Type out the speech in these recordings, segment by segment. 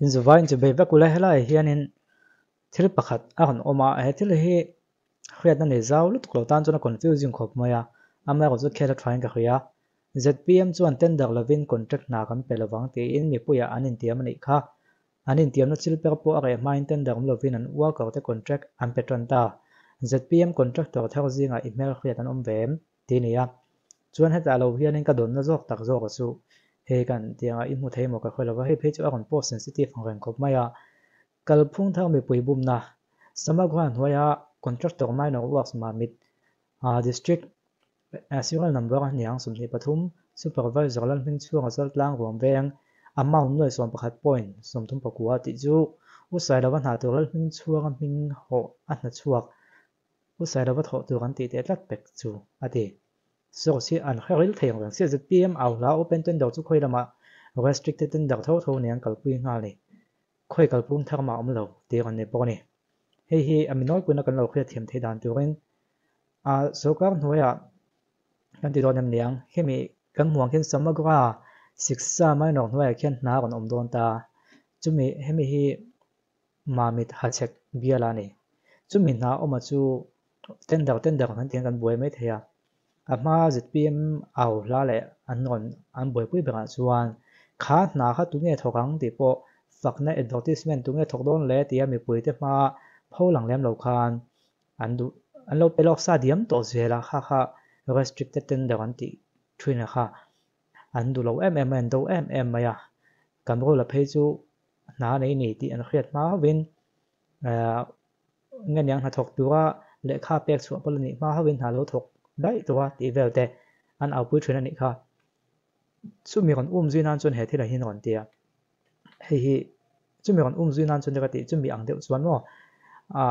in zuwain chu be vakula hela e hianin thil pakhat a han oma. He thil e hi khriat na ni zau lut klo tan chuna confusing khop maya ama ko chu khela trying ka khria ZPM chuan tender lovin contract na kan pelawang ti in mi puya anin tiam ani kha. Anin tiam na chil per po are main tender um lovin an worker te contract am petron ta. ZPM contractor thar zinga email khriat an om vem ti nia chuan heta lo hianin ka don na zok tak zok chu he kan tianga i mu thei mo ka khola wa he phe chu a post sensitive ang ren khop maya kal phung thang mi pui bum na samagwan hoya contractor mai minor works ma mit a district serial number niang sumni pathum supervisor lan hming chu azal lang rom veng amount noi som pakhat point som thum pakua ti chu usai ban ha tu lan hming chuang hming ho a na chuak usai ba tho tu kan ti te lat pek chu ate so si an kharil theng rang si pm au la open tender chu khoi lama restricted tender tho tho niang kalpui nga le khoi kalpum thar ma om lo te kan ne pawni hei hi aminoi kuna kan lo khria thiam thei dan turin a sokar hnuaya kan ti don em niang hemi kan muang ken samagra siksa mai nok hnuaya khen na còn om don ta chumi hemi hi mamit hachek biala ni chumi na oma chu tender tender kan tiang kan buai mai theya มา ZPM เอาลาเลอันนนอันบ่อยปุ้ยเป็นส่วนขาหนาขาตุ้งเงถกังติโปฝักใน advertisement ตุ้งเงถกโดนเลตียมีปุ้ยเตมาเผาหลังแหลมเหล่าคานอันดูอันเราไปลอกซาเดียมต่อเสียละค่ะค่ะ restricted เดวันติช่วยนะคะอันดูเราเอ็มเอ็มเอ็มตัวอ็มเอ็มมาอะกันบอกละเพจูหนาในนี่ที่อันเครียดมาเวินเอ่อเงินยังหาถกดูว่าเลขาเปียกส่วนปลนิมาเวินหาเราถก tender an ti thuina kha an du lo em em an do em em maya kam ro la phei chu na nei ni ti an khriat ma win ngen yang ha thok tura le kha pek chu pol ni ma ha win ha lo thok dai tua ti vel te an au pui thuina ni kha chu mi kon um zin an chun he thila hin on tia hei hi chu mi kon um zin an chun de ka ti chu mi ang deuh chuan mo a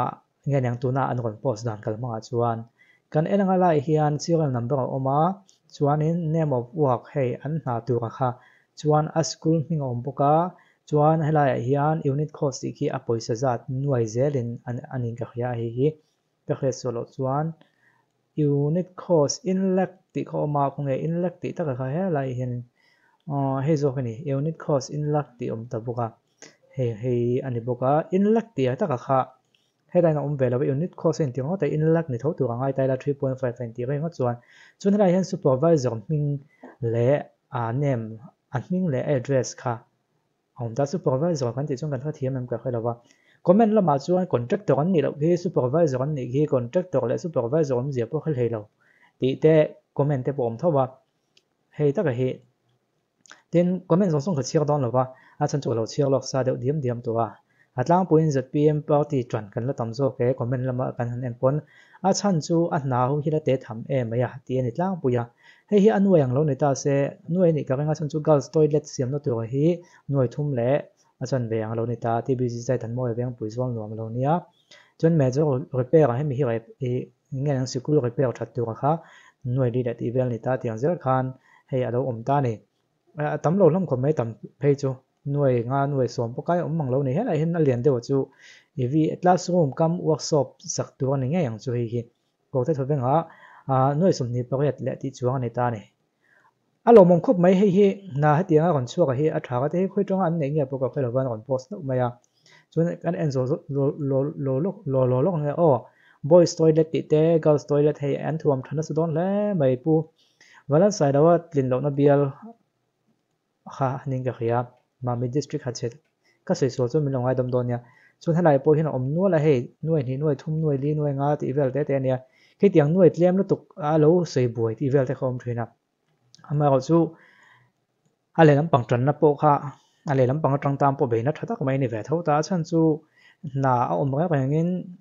nghe nhang tu na an kon post dan kal ma chuan kan en nga lai hian serial number oma chuan in name of work hei an na tu ka kha chuan a school hing om boka chuan helai hian unit cost ki a poisa zat nuai zelin an anin ka khia hi hi ka khre solo chuan unit cost in lek ti ko ma ko nge tất cả ti ta lại hiện ờ, helai hệ số cái này. unit cost in lek ti om ta boka hei hei ani boka in lek ti ta ka kha headline om vela ba unit cost thì tingo ta in thì ni tho tu ngai ta la 3.5 en ti renga chuan chun rai hen supervisor ming le a name an ming le address kha ông ta supervisor kan ti chung kan tha thiam em ka khela wa comment lama chuan contractor an ni lo he supervisor an ni he contractor le supervisor om zia po khel hei lo ti te comment te pom thowa hei ta ka he tin comment song song kha chiar don lo wa a chan chu lo chiar lok sa de diam diam to wa atlang puin zpm party tran kan la tam zo ke comment lama kan han en pon a chan chu a na hu hi la te tham e maya ti ani tlang puya hei hi anu yang lo ni ta se nuai ni ka nga chan chu girls toilet siam no tu hi. Nuai thum le อาจารย์เบียงเราในตาที่บิจิใจทันโมเบียงปุ๋ยสวมหลวมเราเนี้ยจนแม่จะรีเปอร์ให้มีอะไรเงี้ยนังสือกู้รีเปอร์ชัดตัวค่ะหน่วยดีเด็ดอีเวลในตาเตียงเจ้าคันให้เราอมตาเนี่ยตำเราล่ำคนไม่ตำเพจูหน่วยงานหน่วยสวมปกายอมมังเราเนี่ยอะไรเห็นเรียนเดียวจูอีวีเอ็ดลาสูมกำวักสอปสักตัวในเงี้ยอย่างจูฮีกิโกเตทเวงฮะหน่วยสมนิปประยวและที่จวงในตาเนี่ย à lo mong khop mấy hi hi na hết tiếng còn kon chuak hi a tha ka te khoi tong an nei nge po cái khelo ban còn post no cho nên anh em rồi lo lô lô lo lo lô lô nge o boys toilet ti te girls toilet hei an thuam thana su don lẽ mày pu wala sai đó tlin lo nó bial ha ning cái kia mà mình district hạt chết các sự số cho mình lòng ai đâm đòn nha cho nên lại bôi hiện ông nuôi là hey nuôi thì nuôi thum nuôi li nuôi ngã thì về thế thế nha khi tiếng nuôi tiêm nó tục à lâu sợi bùi thì về thế không thuyền nào mà có chú à lẽ lắm bằng trần nó bộ kha à lẽ lắm bằng trăng tam bộ bể nó thật các mấy này về thấu ta chân chú na om cái cái ngin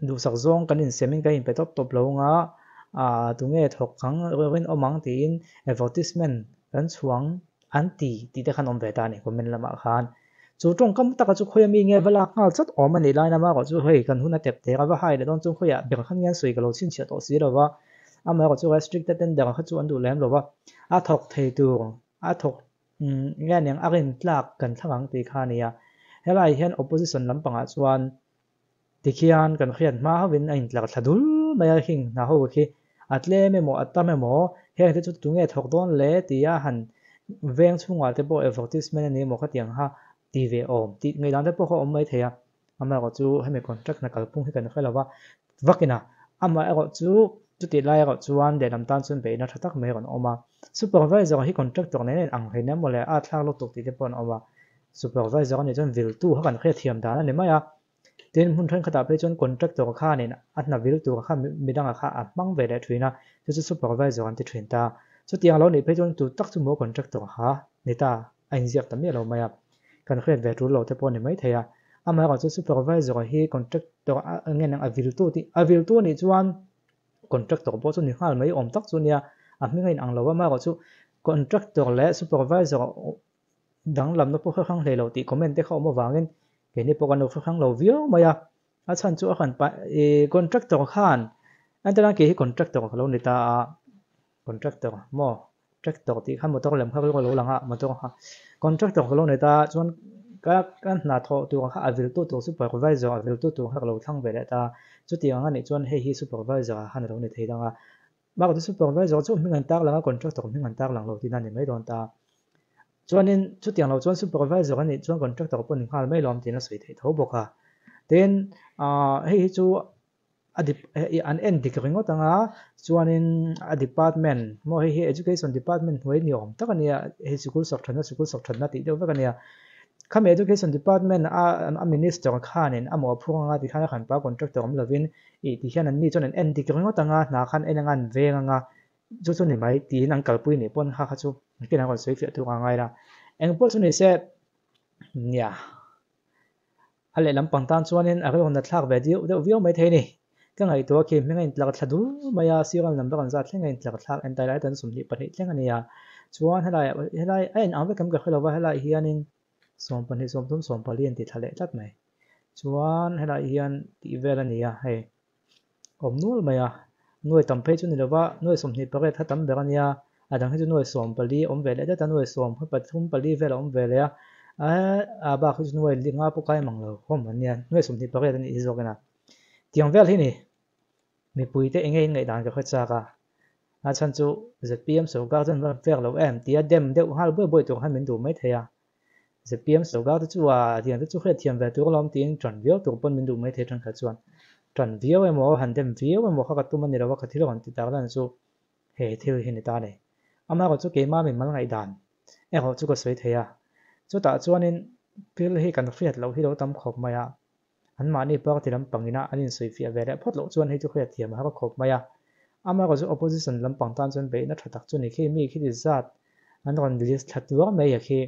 đủ sắc zong cái nên xem mình cái in top top lâu ngã à tụi nghe thuộc kháng rồi ông mang tiền advertisement cái chuang, an ti ti te khan om ve ta ni ko men lama khan. Chu tong kam taka chu khoya mi nge wala ngal chat om ani lai na ma ko chu hei kan huna tep te ga wa hai le don chu khoya be khan ngan sui ka lo chin chia to si lo wa ama ko chu restricted ten da kha chu an du lem lo wa a thok thei tu a thok nge nyang arin tlak kan thangang ti kha ni ya helai hian opposition lampanga chuan tikhian kan khian ma hawin a in tlak thladul maya hing na ho khi atle me mo atame mo he te chu tunge thok don le tia han veng chunga te bo advertisement ani mo kha tiang ha ti ve om ti ngai dan te po kho om mai thea ama ko chu hemi contract na kalpung hi kan khela wa vakina ama ko chu chu ti lai ko chuan de lam tan chun be na thatak mai kon oma. Supervisor hi contractor ne ang he na mole a thlang lo tuk ti te pon oma. Supervisor ni chon vil tu ha kan khe thiam dan ne maya tin hun than khata pe chon contractor kha ne at na vil tu kha midang kha a mang ve le thuina chu chu supervisor an ti thrin ta chu tiang lo ni pe chon tu tak chu mo contractor ha ni ta anh ziak tam ya lo maya. Kan về ve tu lo te pon ni mai à ama ko chu supervisor hi contractor ngen ang avil tu ti avil tu ni chuan contractor bo chu ni hal mai om tak chu nia a mi ang lo ma ko chu contractor le supervisor dang lam na po khang le lo ti comment te khaw mo wangin ke ni po kan no khang lo vio maya a chan chu a khan pa e contractor khan an ta ke hi contractor lo ni ta contractor mo tractor ti khan motor lem kha ko lo langa motor ha contractor lo ni ta chuan ka kan na tho tu kha avil tu tu supervisor avil tu tu kha lo thang ve ta chu ti anga ni chuan hei hi supervisor han này ni thei danga ba ko supervisor chu mi ngan tak langa contractor mi ngan tak lang lo thì na ni mai don ta? Chuanin chu tiang lo chuan supervisor ani chuan contractor pon khal mai lom tin a sui thei tho boka then à? a à, hei hi chu adip à, an en dik ringo tanga chuanin a department mo hei hi education department hoi ni om takania hei school sok thana school thì thana ti deuh vekania kham education department, a a minister khanin amo phunga nga ti khana khan pa contractor om lovin i ti hian an ni chon an en dik ringo tanga, na khan en enangan venganga chu chu ni mai ti nang kalpui ni pon kha kha chu. Kina kon sei fi tu ngai ra eng pol chu ni se, nya. Hale lam pang tan chuanin, a ron na thlak ve diu de vio mai thei ni. Ka ngai to ki mi in tlak thadu maya siral nam da kan za thlenga in tlak thlak en tai lai tan sum ni pa ni thlenga ni ya chuan hala hala en ang ve kam ka khelo wa hala hianin som pani som tum som pali en ti thale tat mai chuan helai hian ti vel ania hei om nual maya nuôi tầm phê chu ni lova nuôi som ni pare tha tam berania adang hi chu nuôi som pali om vele da ta nuôi som kho pathum pali vel om vele a a ba khu chu nuôi linga pu kai mang lo khom ania nuôi som ni pare ni izo kana tiang vel hi ni mi pui te engei ngai dan ka kho cha ka a chan chu zpm so ga chen vel lo em tia dem deuh hal boi boi tu han min du mai theya zpm so ga chu wa tiang chu khe thiam ve tu lom ting tran viau tu pon min du mai the tran kha chuan tran viau emo han dem viau emo kha ka tu man ni rawa kha thil on ti ta lan chu he thil hi ni ta ne. Ama ko chu ke ma min mal ngai dan. E ho chu ko soi theya chu ta chuanin pil hi kan fiat lo hi lo tam khop maya an ma ni pak tilam pangina anin soi fi avere phot lo chuan hi chu khriat thiam ha ko khop maya ama có chút opposition làm bằng tan chuan bị na thật chu này e khi mi khi đi zat. Anh còn list thatuar mai ya khi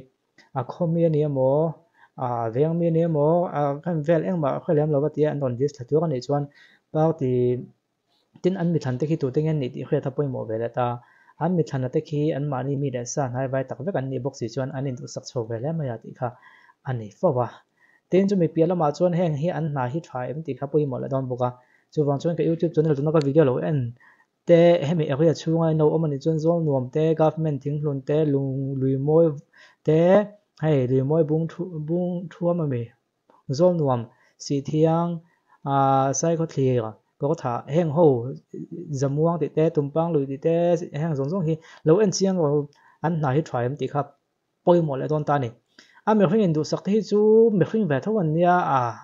a khomi ani mo à veng mi ne mo à kan vel eng ma khalem lo batia an don dis thatu kan ni chuan pau ti tin an mi than te khi tu te ngen ni ti khre tha poi mo vele ta an mi than te khi an ma ni mi da sa nai vai tak ve kan ni box si chuan an in tu sak chho vele ma ya ti kha ani fo wa tin chu mi piala ma chuan heng hi an na hi thai em ti kha poi mo la don boka chu wang chuan ka youtube channel tu na ka video lo en te hemi area chunga no omani chuan zol nuam te government thing hlun te lung lui moi thế hay thì mỗi bung thu bung chua mà mì. Zom nuam si thiang à sai có thìa. Có thả heng muang thì té te tumpang lùi thì té heng zong zong hi. Lâu anh xiang ro an na hi thai em ti khắp. Bôi một lại toàn ta này à mình không indu thì chú, chu me khing ve thawan nia a à,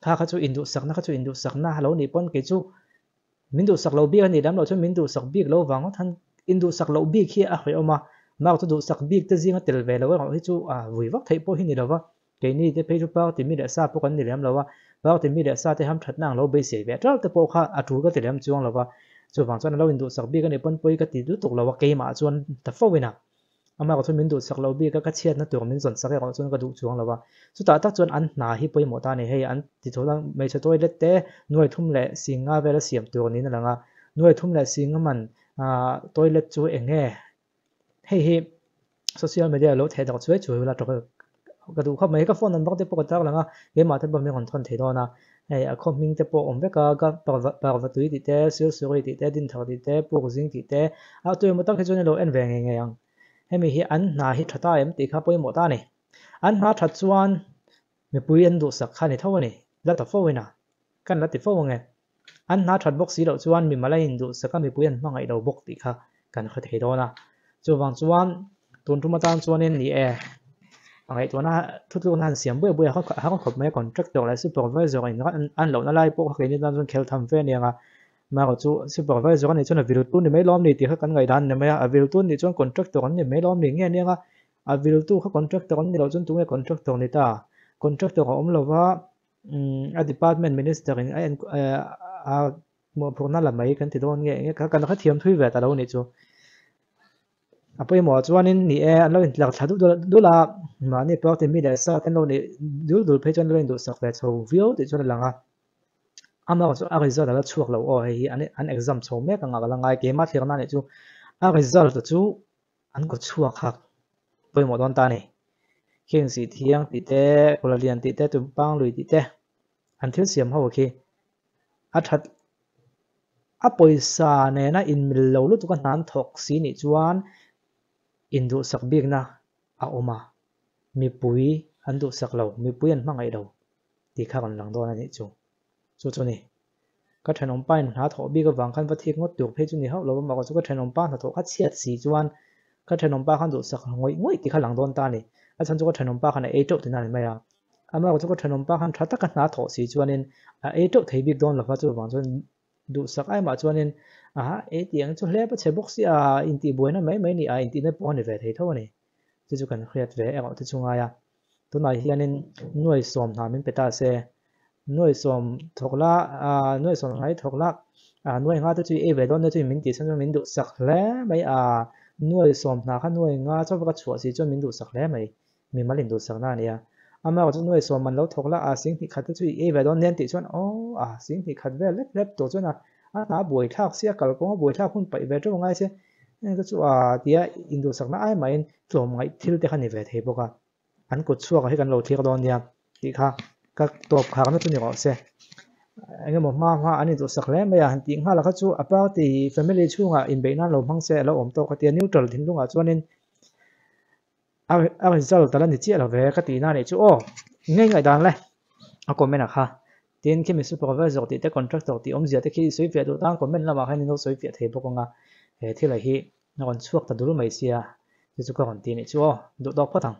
kha kha chu indu sak na kha chu indu sak na lo ni pon ke chu min du lâu lo bi ani dam lo chu min du sak bi indu khi mau tu du sắc bik te riêng tiền về là wa hi chu a vui vóc thấy bố hình này đâu wa cái này thì phải chu pau thì mình đã xa bố con này làm lo wa pau thì mình đã xa thì ham thật năng that nang lo be se ve tral te po kha a thu ka te lam chuang lo wa chu wang chuan đủ sắc du cái này ani pon cái ka đủ tục là lo cái mà chuông thật phô fo nào. Ama ko thun min du sak lo bi ka ka chiat na tur min zon sak ka chuan ka du chuang lawa wa chu ta tak chuan an na hi poi mo ta ni hei an ti tholang me cha toilet te noi thum le singa vela siam tur ni na langa noi thum le singa man a à, toilet chu enge hei hi social media lo the dang chuai chuai la to ka du kha mai ka phone number te po ka tak langa ge ma te ba me kon thon the do na. Ai a khom ming te po om ve ka ga par par va tui ti te sil suri ti te din thar ti te pu jing ti te a tu mo tak he chone lo en ve nge nge yang he mi hi an na hi thata em ti kha poi mo ta ne an ha that chuan me pui an du sak kha ni thaw ni la ta fo na kan la ti fo nge an na that box si lo chuan mi malai in du saka mi pui an mangai lo bok ti kha kan kha the do na chu wang chuan, tun tu matan chuan in ni e angai to na thu tu nan siam bui bui ha ha ko khop mai contractor lai supervisor in an an lo na lai po ka ni dan chon khel tham ve ne nga ma ko chu supervisor ni chon là vil tu ni mấy lom ni ti kha kan ngai dan ne mai a vil tu ni chon contractor ni mấy lom ni nge ne nga a vil tu kha contractor ni lo chon tu nge contractor này ta. Contractor ông lo wa a department minister in a a mo phurna la mai kan ti don nge ka kan kha thiam thui ve ta lo ni chu apoi mo, chuanin ni e an lo in tlak thadu du la ma ni pawk te mi le sa kan lo ni dul dul pe chon lo in du sak ve chho vio ti chuan langa ama chu, a result la chuak lo o, hei, an e- an exam chho me ka nga la ngai ke ma thir na ni chu. A result chu, an ko chuak khak poi mo, don ta ni. Khen si thiang ti te kola lian ti te tum pang lui ti te. An thil siam ho ki a that, a poisa ne na in mil lo lu tu kan nan thok si ni chuan in du sak bik na a oma mi pui an du sak lo. Mi pui an mangai lo ti kha kan lang don ani chu. Chu chu ni. Ka then om pain na tho bi ka wang khan va thik ngot tu phe chu ni ha lo ma ka chu. Ka then om pa na tho kha chiat si chuan. Ka then om pa khan du sak ngoi ngoi ti kha lang don ta ni. A chan chu ka then om pa khan a to ti na ni ma ya ama ka chu ka then om pa khan tha ta ka na tho si chuan in. A to thei bik don la fa chu wang chuan du sak ai ma chuan in à ấy tiếng cho lẽ bắt chế bốc box à in ti buổi nó mấy mấy nị à in ti nó bỏ về thấy thôi này chứ chú cần khuyết về, em thì chung ai à? Tôi nói hiện nên nuôi xóm hà mình beta xe. Nuôi xóm thuộc la à nuôi xóm hay thuộc la à nuôi ngã tôi chỉ về đó nó chỉ mình chỉ sang mình đủ sạc lẽ mấy à nuôi xóm hà khác nuôi ngã cho cái chuột gì cho mình đủ sạc lẽ mấy. Mình mà liền đủ sạc na nè. À mà tôi nuôi xóm mình lâu thuộc la à sinh thì khát tôi chỉ về đó nên thì cho ô à sinh thì khát về, lép lép tổ cho nào à na buổi thác xia cả cũng buổi thác hun bảy về trong ngay xia nên cái chỗ à tia Indo sắc na ai mà in chỗ ngay thiếu thế khăn về thế bốc à anh cột xua cái gần lâu thiệt đó nha thì kha các top khác nó tụi nhỏ xe anh em mà hoa anh chỗ sắc lẽ bây giờ tiếng ha là cái chỗ about the family chung à in bên nó lâu mang xe lâu ổn to cái tiền neutral thì đúng à cho nên à à result ta là như chia là về cái tiền này chỗ ngay ngày đó này à comment à ha tiền khi mình supervisor thì te contractor thì ông gì thì khi suy việc đồ tăng comment là mà hay nên suy việc thì bốc nga thế là hi, nó còn suốt ta đủ mấy xia. Thì chúng còn tiền này chưa đồ đọc phát thằng.